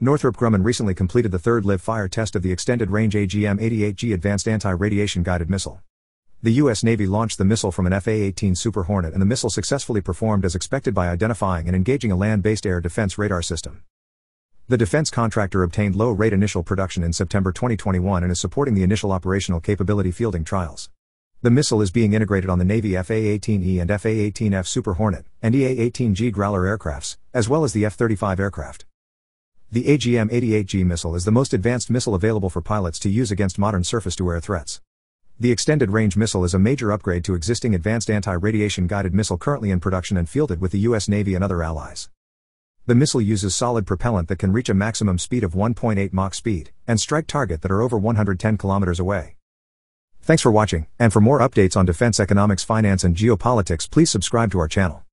Northrop Grumman recently completed the third live fire test of the extended range AGM 88G Advanced Anti Radiation Guided Missile. The U.S. Navy launched the missile from an FA 18 Super Hornet, and the missile successfully performed as expected by identifying and engaging a land based air defense radar system. The defense contractor obtained low rate initial production in September 2021 and is supporting the initial operational capability fielding trials. The missile is being integrated on the Navy FA 18E and FA 18F Super Hornet and EA 18G Growler aircrafts, as well as the F 35 aircraft. The AGM 88G missile is the most advanced missile available for pilots to use against modern surface to air threats. The extended range missile is a major upgrade to existing advanced anti radiation guided missile currently in production and fielded with the U.S. Navy and other allies. The missile uses solid propellant that can reach a maximum speed of 1.8 Mach speed and strike target that are over 110 kilometers away. Thanks for watching, and for more updates on defense economics, finance, and geopolitics, please subscribe to our channel.